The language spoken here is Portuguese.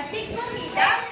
assim comida.